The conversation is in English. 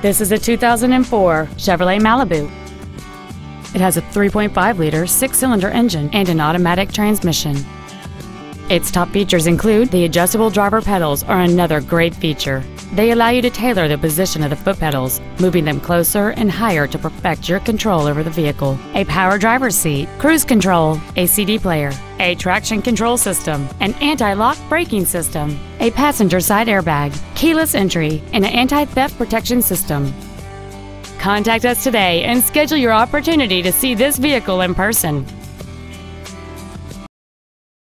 This is a 2004 Chevrolet Malibu. It has a 3.5-liter six-cylinder engine and an automatic transmission. Its top features include the adjustable driver pedals are another great feature. They allow you to tailor the position of the foot pedals, moving them closer and higher to perfect your control over the vehicle. A power driver's seat, cruise control, a CD player, a traction control system, an anti-lock braking system, a passenger side airbag, keyless entry, and an anti-theft protection system. Contact us today and schedule your opportunity to see this vehicle in person.